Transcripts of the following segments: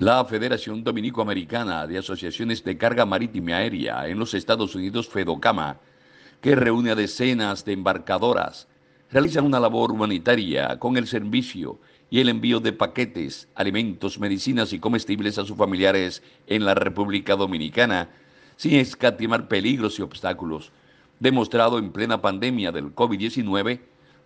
La Federación Dominico-Americana de Asociaciones de Carga Marítima Aérea en los Estados Unidos, FEDOCAMA, que reúne a decenas de embarcadoras, realiza una labor humanitaria con el servicio y el envío de paquetes, alimentos, medicinas y comestibles a sus familiares en la República Dominicana, sin escatimar peligros y obstáculos, demostrado en plena pandemia del COVID-19,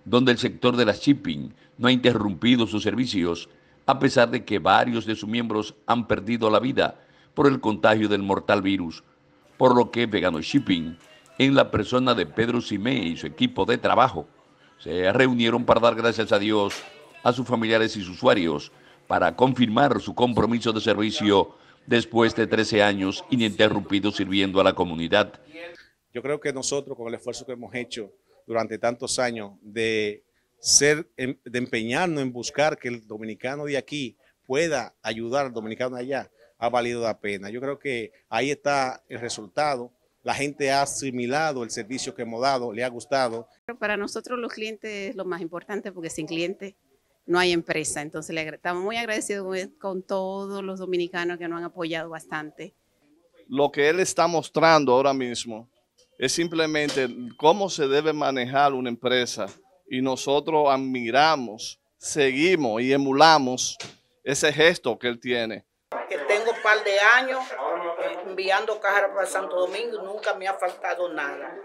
donde el sector de la shipping no ha interrumpido sus servicios a pesar de que varios de sus miembros han perdido la vida por el contagio del mortal virus, por lo que Vegano Shipping, en la persona de Pedro Simé y su equipo de trabajo, se reunieron para dar gracias a Dios a sus familiares y sus usuarios para confirmar su compromiso de servicio después de 13 años ininterrumpidos sirviendo a la comunidad. Yo creo que nosotros, con el esfuerzo que hemos hecho durante tantos años de ser, em, de empeñarnos en buscar que el dominicano de aquí pueda ayudar al dominicano de allá, ha valido la pena. Yo creo que ahí está el resultado. La gente ha asimilado el servicio que hemos dado, le ha gustado. Para nosotros los clientes es lo más importante porque sin clientes no hay empresa. Entonces le estamos muy agradecidos con, con todos los dominicanos que nos han apoyado bastante. Lo que él está mostrando ahora mismo es simplemente cómo se debe manejar una empresa y nosotros admiramos, seguimos y emulamos ese gesto que él tiene. Que tengo un par de años enviando cajas para Santo Domingo y nunca me ha faltado nada.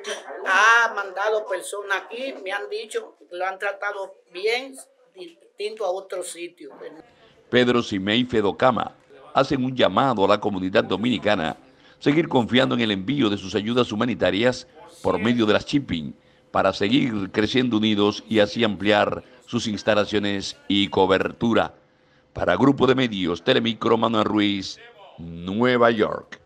Ha mandado personas aquí, me han dicho que lo han tratado bien, distinto a otros sitios. Pedro Simei y Fedocama hacen un llamado a la comunidad dominicana seguir confiando en el envío de sus ayudas humanitarias por medio de las shipping para seguir creciendo unidos y así ampliar sus instalaciones y cobertura. Para Grupo de Medios, Telemicro Manuel Ruiz, Nueva York.